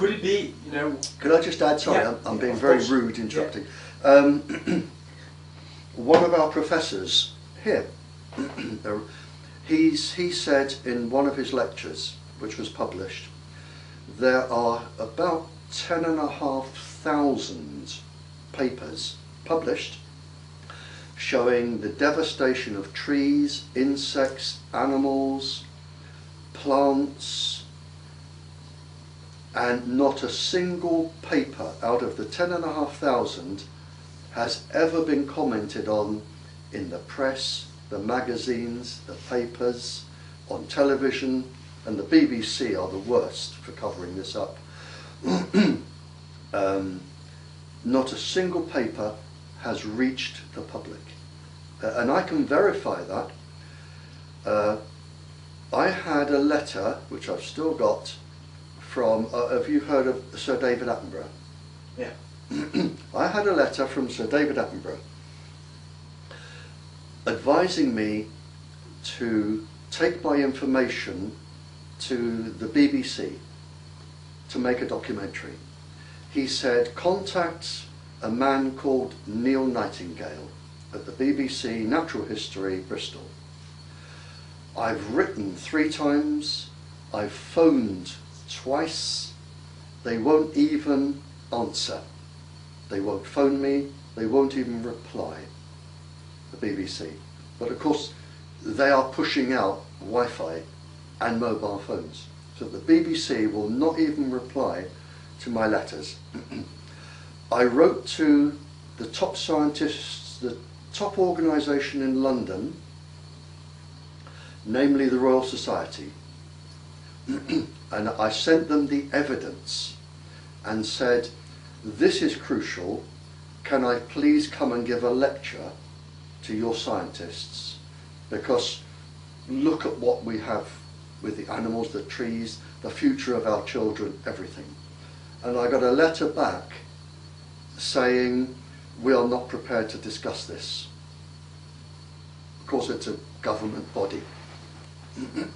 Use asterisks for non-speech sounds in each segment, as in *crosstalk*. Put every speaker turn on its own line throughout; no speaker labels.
could it be, you know,
Could I just add, sorry,
Yeah,
I'm, I'm being very
coarse.
rude interrupting. Um, *clears throat* one of our professors here, *clears throat* he's, he said in one of his lectures, which was published, there are about ten and a half thousand papers published showing the devastation of trees, insects, animals, plants, and not a single paper out of the ten and a half thousand has ever been commented on in the press, the magazines, the papers, on television, and the BBC are the worst for covering this up. *clears throat* um, not a single paper has reached the public. Uh, and I can verify that. Uh, I had a letter, which I've still got, from, uh, have you heard of Sir David Attenborough?
yeah, *clears throat*
I had a letter from Sir David Attenborough advising me to take my information to the BBC to make a documentary. He said, contact a man called Neil Nightingale at the BBC Natural History, Bristol. I've written three times, I've phoned twice, they won't even answer. They won't phone me, they won't even reply, the BBC. But of course, they are pushing out Wi Fi and mobile phones. So the BBC will not even reply to my letters. *clears throat* I wrote to the top scientists, the top organisation in London, namely the Royal Society, *clears throat* and I sent them the evidence and said, This is crucial. Can I please come and give a lecture to your scientists? Because look at what we have with the animals, the trees, the future of our children, everything. And I got a letter back saying, We are not prepared to discuss this. Of course, it's a government body.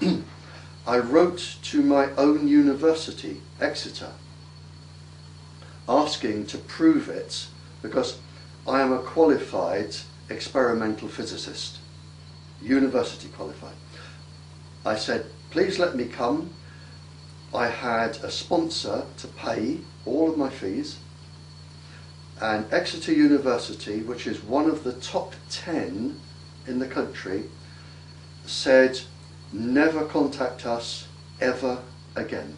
*clears throat* I wrote to my own university, Exeter, asking to prove it because I am a qualified experimental physicist, university qualified. I said, please let me come. I had a sponsor to pay all of my fees, and Exeter University, which is one of the top 10 in the country, said, never contact us ever again.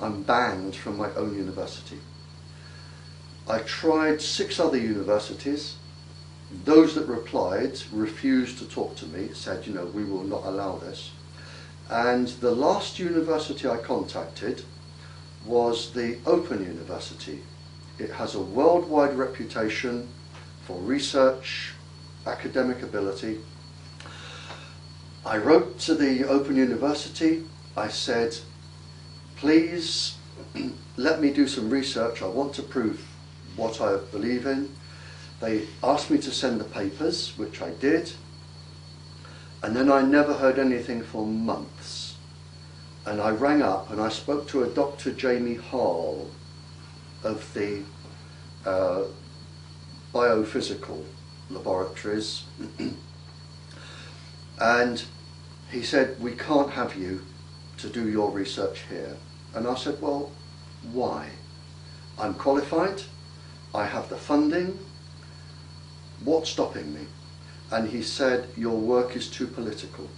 I'm banned from my own university. I tried six other universities. Those that replied refused to talk to me, said, you know, we will not allow this. And the last university I contacted was the Open University. It has a worldwide reputation for research, academic ability. I wrote to the Open University. I said, please let me do some research. I want to prove what I believe in. They asked me to send the papers, which I did. And then I never heard anything for months. And I rang up and I spoke to a Dr. Jamie Hall of the uh, biophysical laboratories. *clears throat* and he said, We can't have you to do your research here. And I said, Well, why? I'm qualified, I have the funding, what's stopping me? And he said, Your work is too political.